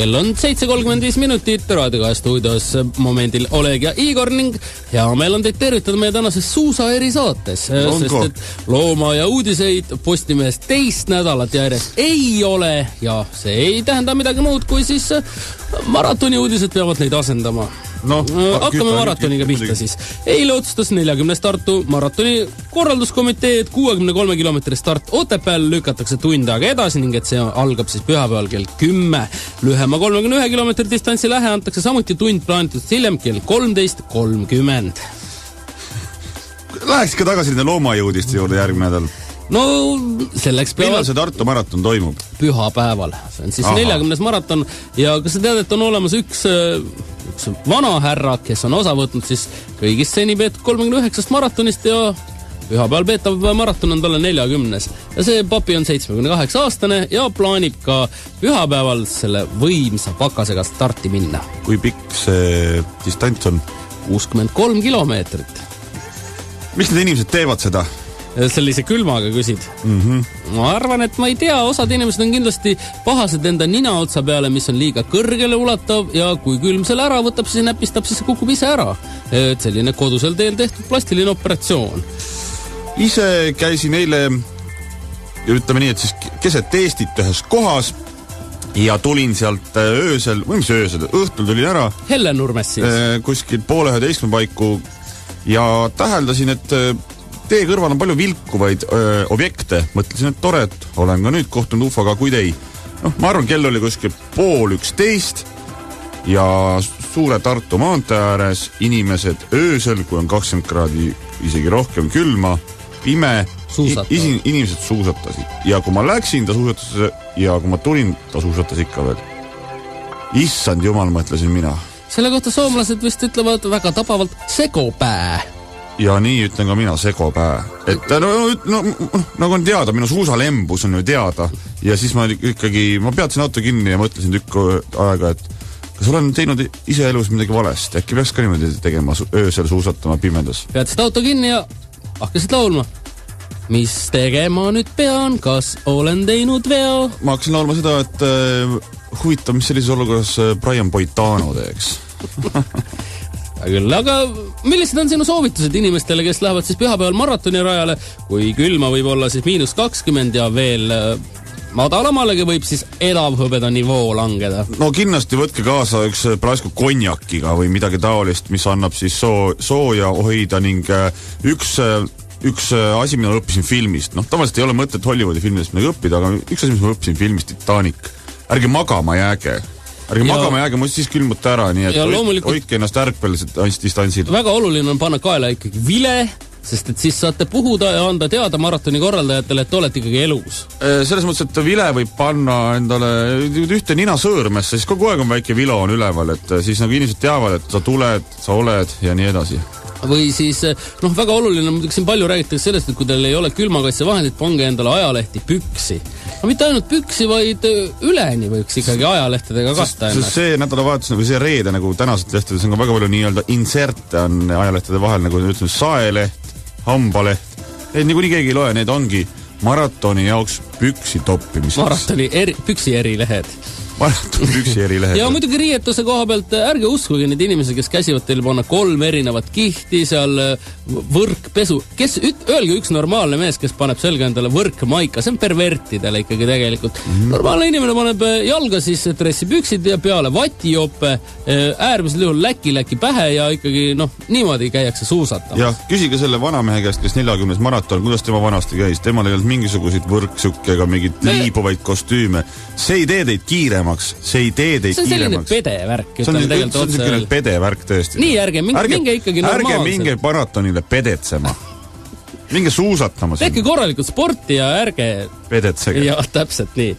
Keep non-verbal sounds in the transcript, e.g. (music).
kell on seitse kolmkümmend viis minutit, Raadio kahe stuudios momendil Oleg ja Igor ning hea meel on teid tervitada meie tänases suusa erisaates. sest et looma ja uudiseid Postimehest teist nädalat järjest ei ole ja see ei tähenda midagi muud, kui siis maratoni uudised peavad neid asendama noh, hakkame maratoniga pihta siis. eile otsustas neljakümnes Tartu maratoni korralduskomitee, et kuuekümne kolme kilomeetri start Otepääl lükatakse tund aega edasi ning et see algab siis pühapäeval kell kümme. lühema kolmekümne ühe kilomeetri distantsi lähe antakse samuti tund plaanitust hiljem kell kolmteist kolmkümmend. Läheks ikka tagasi nende loomaiuudiste juurde järgmine nädal no selleks peavad millal see Tartu maraton toimub? pühapäeval, see on siis neljakümnes maraton ja kas sa tead, et on olemas üks üks vanahärra, kes on osa võtnud siis kõigist seni peetud kolmekümne üheksast maratonist ja pühapäeval peetav maraton on talle neljakümnes. ja see papi on seitsmekümne kaheksa aastane ja plaanib ka pühapäeval selle võimsa pakasega starti minna. kui pikk see distants on? kuuskümmend kolm kilomeetrit. miks need inimesed teevad seda? Sellise külmaga küsid mm? -hmm. ma arvan, et ma ei tea, osad inimesed on kindlasti pahased enda ninaotsa peale, mis on liiga kõrgele ulatav ja kui külm selle ära võtab, siis näpistab, siis see kukub ise ära. et selline kodusel teel tehtud plastiline operatsioon. ise käisin eile, ütleme nii, et siis keset Eestit ühes kohas ja tulin sealt äh, öösel, või mis öösel, õhtul tulin ära. Hellenurmest siis? Äh, kuskil poole üheteistkümne paiku ja täheldasin, et äh, tee kõrval on palju vilkuvaid öö, objekte, mõtlesin, et tore, et olen ka nüüd kohtunud ufoga, kuid ei. noh, ma arvan, kell oli kuskil pool üksteist ja suure Tartu maantee ääres inimesed öösel, kui on kakskümmend kraadi, isegi rohkem külma, pime, isi, inimesed suusatasid ja kui ma läksin, ta suusatas ja kui ma tulin, ta suusatas ikka veel. issand jumal, mõtlesin mina. selle kohta soomlased vist ütlevad väga tabavalt segopää ja nii ütlen ka mina, segopää. et no, no, no nagu on teada, minu suusalembus on ju teada ja siis ma ikkagi, ma peatasin auto kinni ja mõtlesin tükk aega, et kas olen teinud ise elus midagi valesti, äkki peaks ka niimoodi tegema, öösel suusatama pimedas. peatasid auto kinni ja hakkasid laulma. mis tegema nüüd pean, kas olen teinud vea? ma hakkasin laulma seda, et äh, huvitav, mis sellises olukorras äh, Brian Boitano teeks (laughs) küll, aga millised on sinu soovitused inimestele, kes lähevad siis pühapäeval maratonirajale, kui külma võib olla siis miinus kakskümmend ja veel äh, madalamalegi võib siis elavhõbeda nivoo langeda? no kindlasti võtke kaasa üks äh, praegu konjakiga või midagi taolist, mis annab siis soo, sooja hoida ning äh, üks üks asi, mida ma õppisin filmist, noh, tavaliselt ei ole mõtet Hollywoodi filmidest midagi õppida, aga üks asi, mis ma õppisin filmist Titanic, ärge magama jääge ärge ja... magama jääge, muidu siis külmute ära, nii et loomulikult... hoidke ennast ärkvel distantsil. väga oluline on panna kaela ikkagi vile, sest et siis saate puhuda ja anda teada maratoni korraldajatele, et te olete ikkagi elus. Äh, selles mõttes, et vile võib panna endale ühte ninasõõrmesse, siis kogu aeg on väike vilo on üleval, et äh, siis nagu inimesed teavad, et sa tuled, sa oled ja nii edasi või siis noh, väga oluline on muidugi siin palju räägitakse sellest, et kui teil ei ole külmakaitsevahendit, pange endale ajalehti püksi no mitte ainult püksi, vaid üleni võiks ikkagi ajalehtedega katta ennast. see nädalavahetus või see reede nagu tänased lehtedes on ka väga palju nii-öelda inserte on ajalehtede vahel nagu ütleme, saeleht, hambaleht, neid niikuinii keegi ei loe, need ongi maratoni jaoks püksi toppimiseks. maratoni eri, püksi erilehed püksi erilehed. ja muidugi riietuse koha pealt ärge uskuge neid inimesi, kes käsivad teil panna kolm erinevat kihti seal, äh, võrkpesu, kes, öelge üks normaalne mees, kes paneb selga endale võrkmaika, see on pervertidele ikkagi tegelikult mm. -hmm. normaalne inimene paneb äh, jalga sisse dressipüksid ja peale vatijope, äh, äärmisel juhul läki-läki pähe ja ikkagi noh, niimoodi käiakse suusatamas. jah, küsige selle vanamehe käest, kes neljakümnes maraton, kuidas tema vanasti käis, temal ei olnud mingisuguseid võrksjukke ega mingeid liibuvaid kostüüme. see ei tee teid kiiremaks kiiremaks, see ei tee teid kiiremaks. see on selline ütleme tegelikult otse. see on niisugune pedevärk tõesti. nii, ärge minge, minge ikkagi normaalselt. ärge minge maratonile pedetsema. minge suusatama. tehke korralikult sporti ja ärge pedetsege. jah, täpselt nii